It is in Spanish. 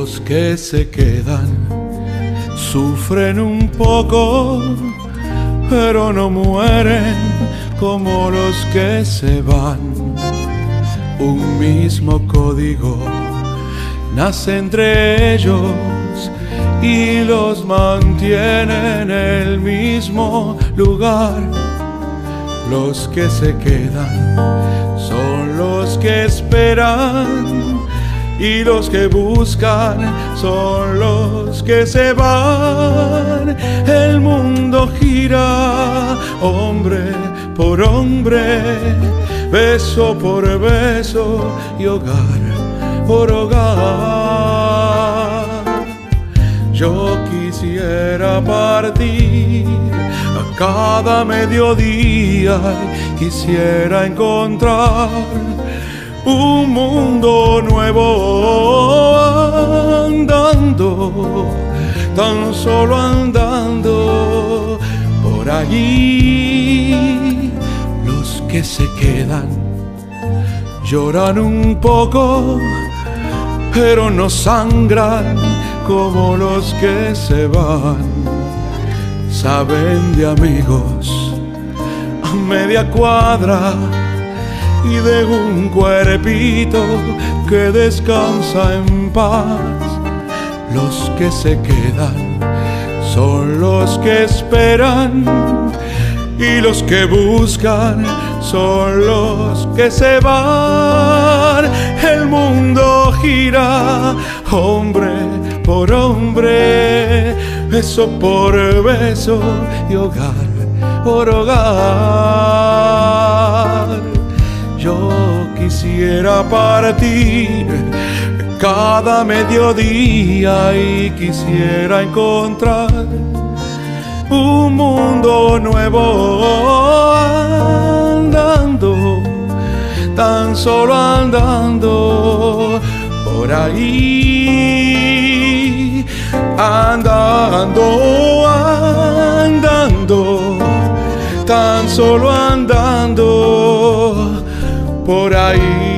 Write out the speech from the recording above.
Los que se quedan sufren un poco, pero no mueren como los que se van. Un mismo código nace entre ellos y los mantiene en el mismo lugar. Los que se quedan son los que esperan y los que buscan son los que se van. El mundo gira, hombre por hombre, beso por beso y hogar por hogar. Yo quisiera partir a cada mediodía, quisiera encontrar un mundo nuevo tan solo andando por allí. Los que se quedan lloran un poco, pero no sangran como los que se van. Saben de amigos a media cuadra y de un cuerpito que descansa en paz. Los que se quedan son los que esperan y los que buscan son los que se van. El mundo gira, hombre por hombre, beso por beso y hogar por hogar. Yo quisiera partir cada mediodía y quisiera encontrar un mundo nuevo andando, tan solo andando por ahí, andando, andando, tan solo andando por ahí.